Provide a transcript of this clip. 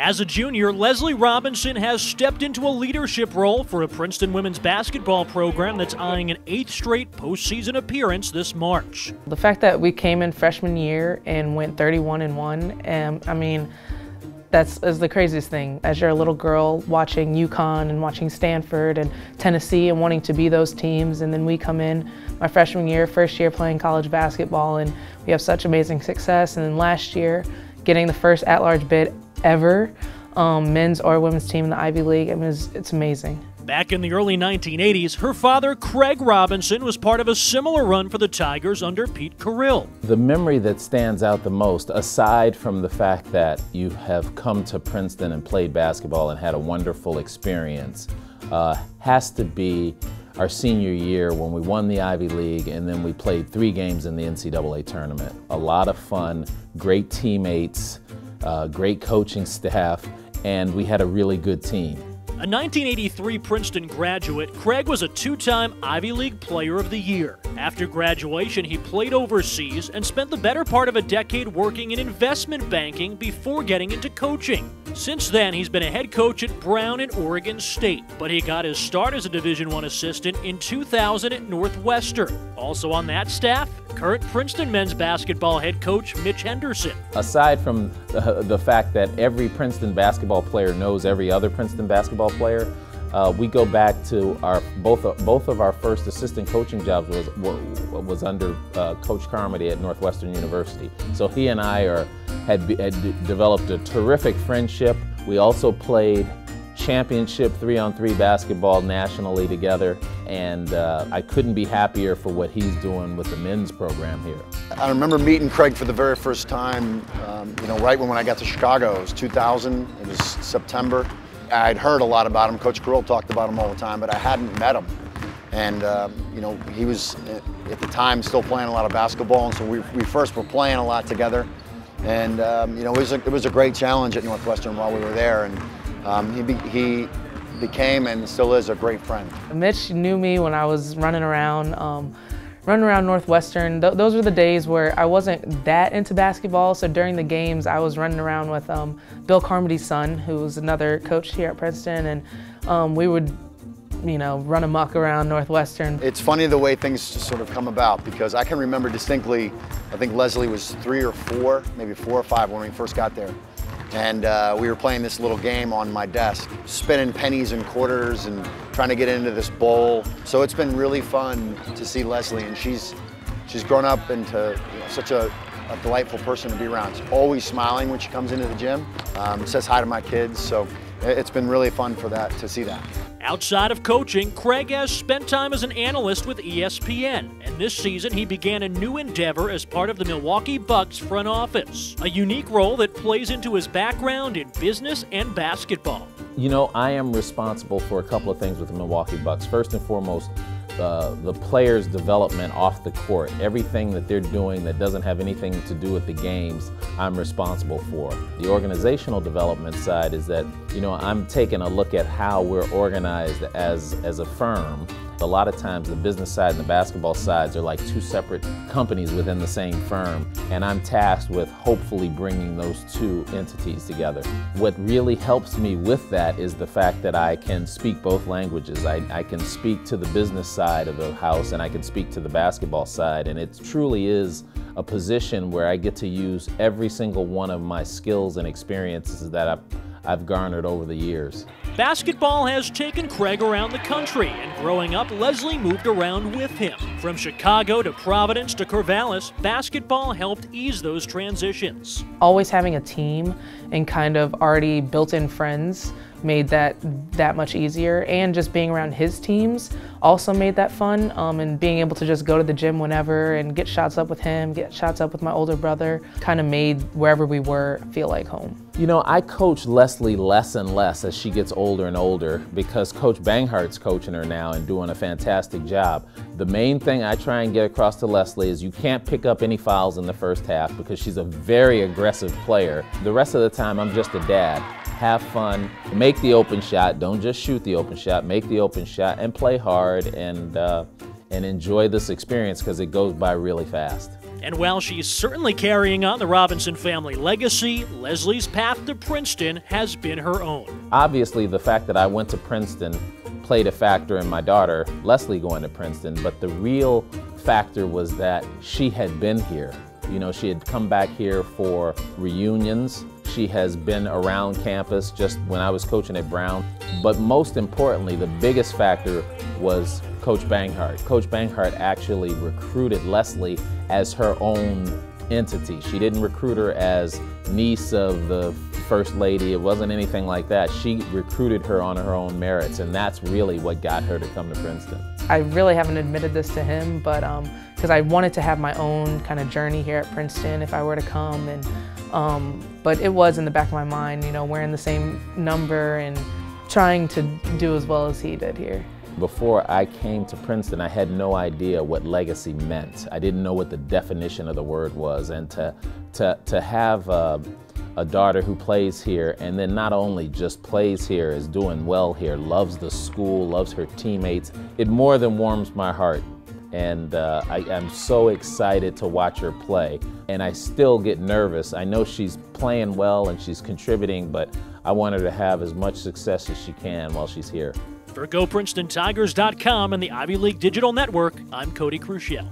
As a junior, Leslie Robinson has stepped into a leadership role for a Princeton women's basketball program that's eyeing an eighth straight postseason appearance this March. The fact that we came in freshman year and went 31 and 1, and I mean, that's is the craziest thing. As you're a little girl watching UConn and watching Stanford and Tennessee and wanting to be those teams, and then we come in my freshman year, first year playing college basketball, and we have such amazing success. And then last year, getting the first at-large bid ever, um, men's or women's team in the Ivy League. I mean, it's, it's amazing. Back in the early 1980s, her father, Craig Robinson, was part of a similar run for the Tigers under Pete Carril. The memory that stands out the most, aside from the fact that you have come to Princeton and played basketball and had a wonderful experience, uh, has to be our senior year when we won the Ivy League and then we played three games in the NCAA tournament. A lot of fun, great teammates, uh, great coaching staff, and we had a really good team. A 1983 Princeton graduate, Craig was a two time Ivy League Player of the Year. After graduation, he played overseas and spent the better part of a decade working in investment banking before getting into coaching. Since then, he's been a head coach at Brown and Oregon State, but he got his start as a Division I assistant in 2000 at Northwestern. Also on that staff, current Princeton men's basketball head coach Mitch Henderson. Aside from the, the fact that every Princeton basketball player knows every other Princeton basketball player, uh, we go back to our both both of our first assistant coaching jobs was was under uh, Coach Carmody at Northwestern University. So he and I are had, had developed a terrific friendship. We also played championship three-on-three basketball nationally together, and uh, I couldn't be happier for what he's doing with the men's program here. I remember meeting Craig for the very first time, um, you know, right when, when I got to Chicago. It was 2000, it was September. I'd heard a lot about him. Coach Carril talked about him all the time, but I hadn't met him. And, uh, you know, he was, at the time, still playing a lot of basketball, and so we, we first were playing a lot together. And, um, you know, it was, a, it was a great challenge at Northwestern while we were there. And um, he, be, he became and still is a great friend. Mitch knew me when I was running around. Um, running around Northwestern, th those were the days where I wasn't that into basketball, so during the games I was running around with um, Bill Carmody's son, who was another coach here at Princeton, and um, we would you know, run amok around Northwestern. It's funny the way things just sort of come about because I can remember distinctly, I think Leslie was three or four, maybe four or five when we first got there. And uh, we were playing this little game on my desk, spinning pennies and quarters and trying to get into this bowl. So it's been really fun to see Leslie, and she's she's grown up into you know, such a, a, delightful person to be around. She's always smiling when she comes into the gym, um, says hi to my kids. So it's been really fun for that to see that. Outside of coaching, Craig has spent time as an analyst with ESPN, and this season he began a new endeavor as part of the Milwaukee Bucks front office, a unique role that plays into his background in business and basketball. You know, I am responsible for a couple of things with the Milwaukee Bucks. First and foremost, uh, the players' development off the court. Everything that they're doing that doesn't have anything to do with the games, I'm responsible for. The organizational development side is that, you know, I'm taking a look at how we're organized as, as a firm a lot of times the business side and the basketball sides are like two separate companies within the same firm, and I'm tasked with hopefully bringing those two entities together. What really helps me with that is the fact that I can speak both languages. I, I can speak to the business side of the house and I can speak to the basketball side, and it truly is a position where I get to use every single one of my skills and experiences that I've, I've garnered over the years. Basketball has taken Craig around the country, and growing up, Leslie moved around with him. From Chicago to Providence to Corvallis, basketball helped ease those transitions. Always having a team and kind of already built in friends made that that much easier. And just being around his teams also made that fun um, and being able to just go to the gym whenever and get shots up with him get shots up with my older brother kind of made wherever we were feel like home. You know i coach leslie less and less as she gets older and older because coach banghart's coaching her now and doing a fantastic job. The main thing i try and get across to leslie is you can't pick up any fouls in the first half because she's a very aggressive player. The rest of the time i'm just a dad have fun, make the open shot. Don't just shoot the open shot, make the open shot and play hard and, uh, and enjoy this experience because it goes by really fast. And while she's certainly carrying on the Robinson family legacy, Leslie's path to Princeton has been her own. Obviously, the fact that I went to Princeton played a factor in my daughter, Leslie, going to Princeton, but the real factor was that she had been here. You know, she had come back here for reunions. She has been around campus just when I was coaching at Brown. But most importantly, the biggest factor was Coach Banghart. Coach Banghart actually recruited Leslie as her own entity. She didn't recruit her as niece of the first lady. It wasn't anything like that. She recruited her on her own merits, and that's really what got her to come to Princeton. I really haven't admitted this to him, but because um, I wanted to have my own kind of journey here at Princeton if I were to come, and um, but it was in the back of my mind, you know, wearing the same number and trying to do as well as he did here. Before I came to Princeton, I had no idea what legacy meant. I didn't know what the definition of the word was, and to to to have a, a daughter who plays here, and then not only just plays here, is doing well here, loves the school, loves her teammates. It more than warms my heart and uh, I am so excited to watch her play. And I still get nervous. I know she's playing well and she's contributing, but I want her to have as much success as she can while she's here. For GoPrincetonTigers.com and the Ivy League Digital Network, I'm Cody Cruciel.